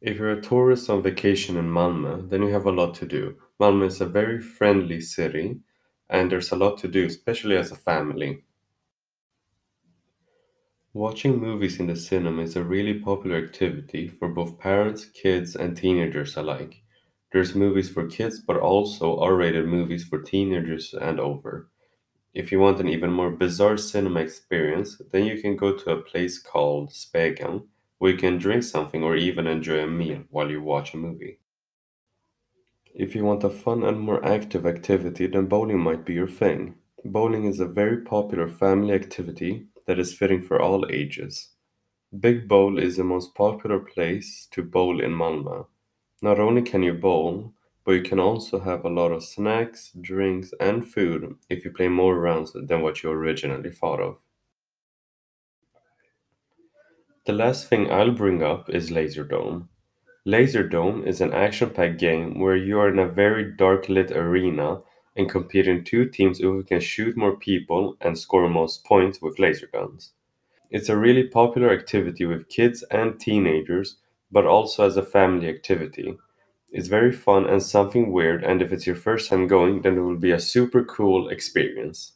If you're a tourist on vacation in Malmö, then you have a lot to do. Malmö is a very friendly city, and there's a lot to do, especially as a family. Watching movies in the cinema is a really popular activity for both parents, kids, and teenagers alike. There's movies for kids, but also R rated movies for teenagers and over. If you want an even more bizarre cinema experience, then you can go to a place called Spegeln, where you can drink something or even enjoy a meal while you watch a movie. If you want a fun and more active activity, then bowling might be your thing. Bowling is a very popular family activity that is fitting for all ages. Big Bowl is the most popular place to bowl in Malmö. Not only can you bowl, but you can also have a lot of snacks, drinks, and food if you play more rounds than what you originally thought of. The last thing I'll bring up is Laserdome. Laserdome is an action packed game where you are in a very dark lit arena and compete in two teams who can shoot more people and score most points with laser guns. It's a really popular activity with kids and teenagers, but also as a family activity. It's very fun and something weird, and if it's your first time going, then it will be a super cool experience.